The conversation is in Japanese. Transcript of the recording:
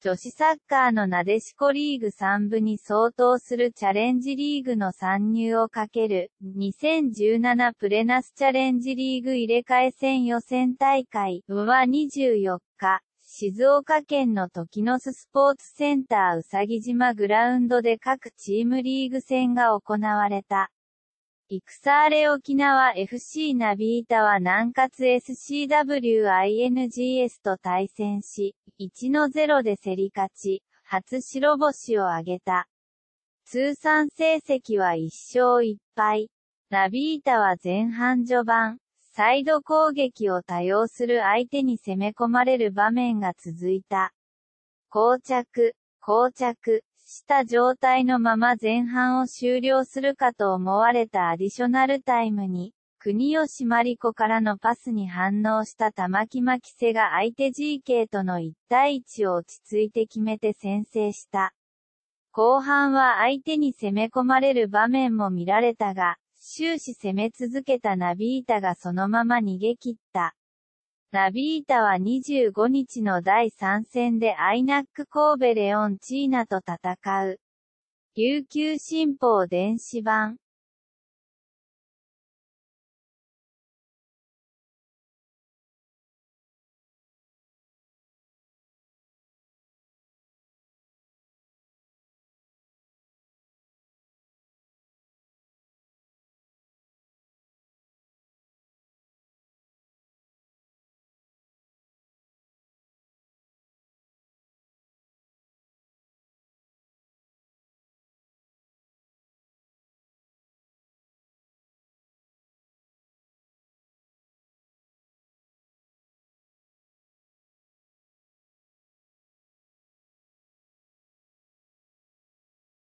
女子サッカーのなでしこリーグ3部に相当するチャレンジリーグの参入をかける、2017プレナスチャレンジリーグ入れ替え戦予選大会は24日、静岡県の時の巣スポーツセンターうさぎ島グラウンドで各チームリーグ戦が行われた。イクサーレ沖縄 FC ナビータは南葛 SCWINGS と対戦し、1-0で競り勝ち、初白星を挙げた。通算成績は1勝1敗。ナビータは前半序盤、サイド攻撃を多用する相手に攻め込まれる場面が続いた。膠着、膠着、した状態のまま前半を終了するかと思われたアディショナルタイムに、国吉真理子からのパスに反応した玉木巻瀬が相手 GK との1対1を落ち着いて決めて先制した。後半は相手に攻め込まれる場面も見られたが、終始攻め続けたナビータがそのまま逃げ切った。ナビータは25日の第3戦でアイナック神戸レオンチーナと戦う。琉球新報電子版